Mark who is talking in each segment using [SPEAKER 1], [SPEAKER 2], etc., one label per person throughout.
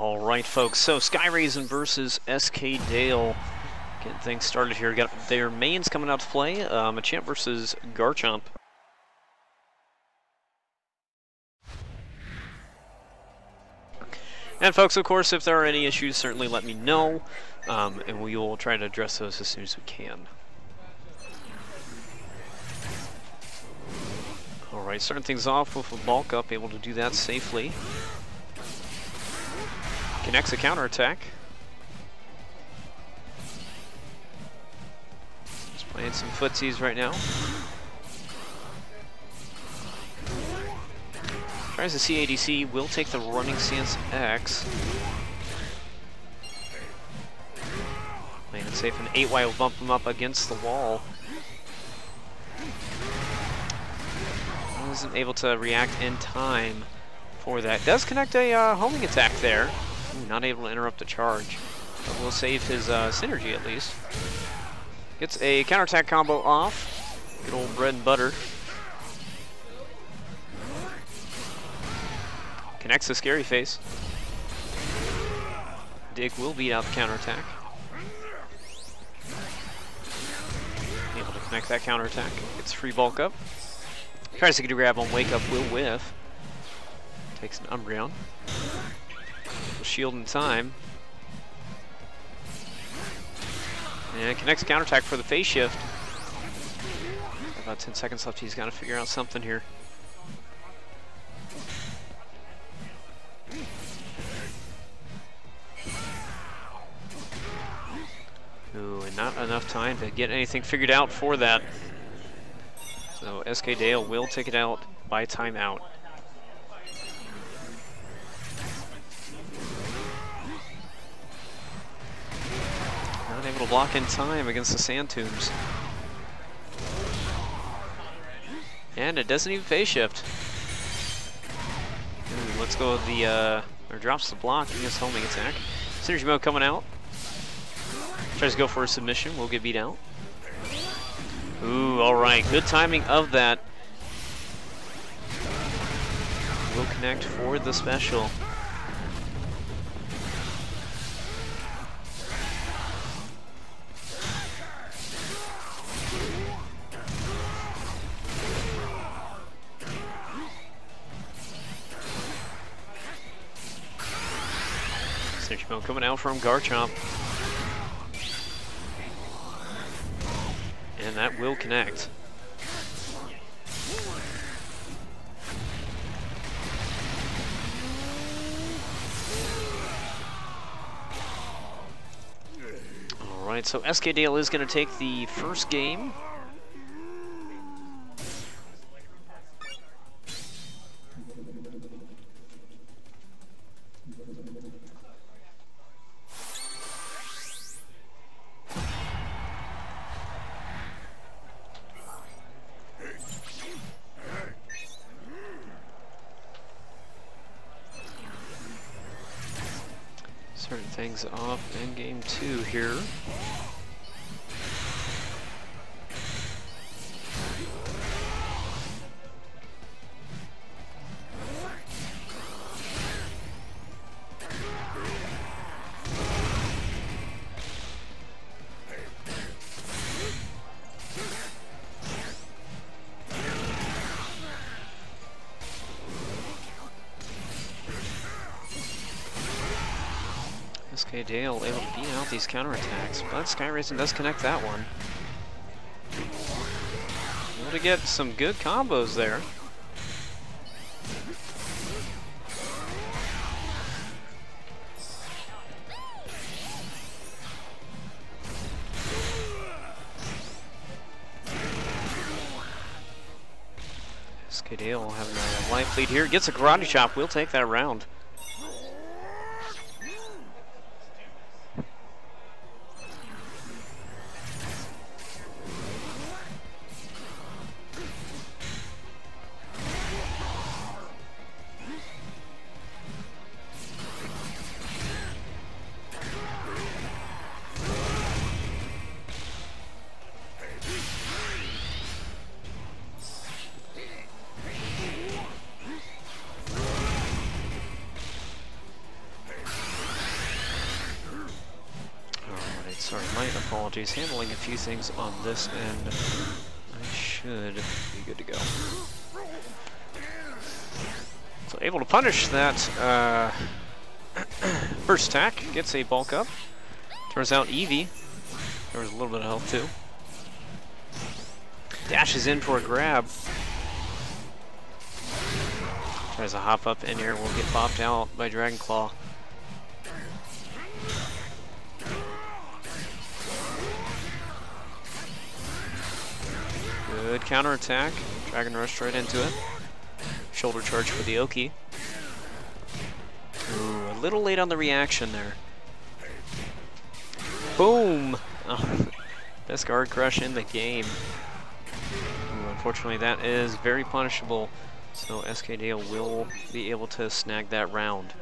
[SPEAKER 1] All right, folks. So SkyRasen versus SK Dale. Getting things started here. Got their mains coming out to play. Uh, Machamp versus Garchomp. And folks, of course, if there are any issues, certainly let me know, um, and we will try to address those as soon as we can. Alright, starting things off with a bulk up, able to do that safely. Connects a counterattack. Just playing some footsies right now. Tries the CADC, will take the running stance X. Playing it safe, an 8Y will bump him up against the wall. Wasn't able to react in time for that. Does connect a uh, homing attack there. Ooh, not able to interrupt the charge. But will save his uh, synergy at least. Gets a counterattack combo off. Good old bread and butter. Connects the scary face. Dig will beat out the counterattack. Able to connect that counterattack. Gets free bulk up. Tries to get a grab on Wake Up, will whiff. Takes an Umbreon. Shield in time. And connects counterattack for the phase shift. About 10 seconds left, he's got to figure out something here. Ooh, and not enough time to get anything figured out for that. So SK Dale will take it out by timeout. Able to block in time against the Sand Tombs. And it doesn't even phase shift. Ooh, let's go with the, uh, or drops the block against homing attack. Synergy mode coming out. Tries to go for a submission, will get beat out. Ooh, alright, good timing of that. Will connect for the special. Synergy coming out from Garchomp. And that will connect. Alright, so SK Dale is going to take the first game. Starting things off in game two here. SK Dale able to beat out these counterattacks, but SkyRasen does connect that one. Able to get some good combos there. SK Dale having a life lead here. Gets a karate chop. We'll take that round. Sorry, my apologies. Handling a few things on this end. I should be good to go. So able to punish that uh, first attack. Gets a bulk up. Turns out Eevee. There was a little bit of health too. Dashes in for a grab. Tries to hop up in here. Will get bopped out by Dragon Claw. Good counter attack. Dragon Rush right into it. Shoulder charge for the Oki. Ooh, a little late on the reaction there. Boom! Oh, best guard crush in the game. Ooh, unfortunately, that is very punishable. So SK Dale will be able to snag that round.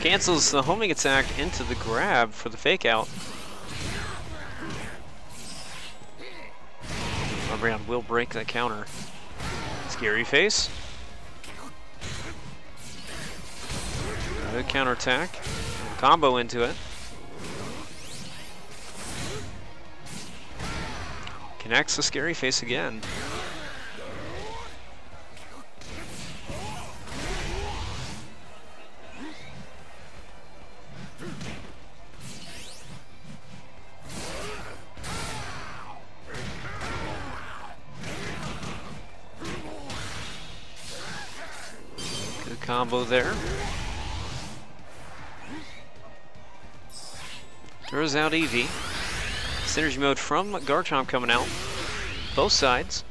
[SPEAKER 1] Cancels the homing attack into the grab for the fake out. Umbreon will break that counter. Scary face. Good counter attack. Combo into it. Connects the scary face again. Combo there. Throws out Eevee. Synergy mode from Garchomp coming out. Both sides.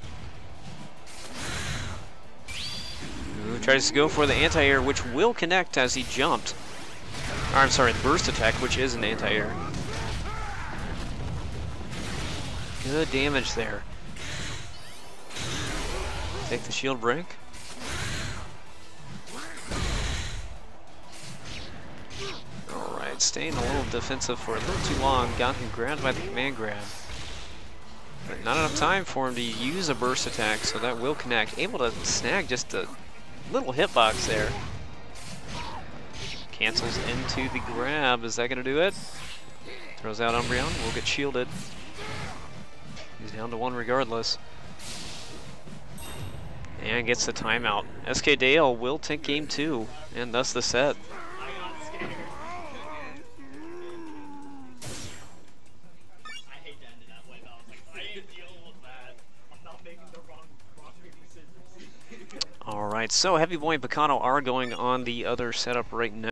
[SPEAKER 1] Ooh, tries to go for the anti-air, which will connect as he jumped. Or, I'm sorry, the burst attack, which is an anti-air. Good damage there. Take the shield break. Staying a little defensive for a little too long. Got him grabbed by the command grab. But not enough time for him to use a burst attack, so that will connect. Able to snag just a little hitbox there. Cancels into the grab. Is that going to do it? Throws out Umbreon. Will get shielded. He's down to one regardless. And gets the timeout. SK Dale will take game two, and thus the set. All right, so Heavy Boy and Picano are going on the other setup right now.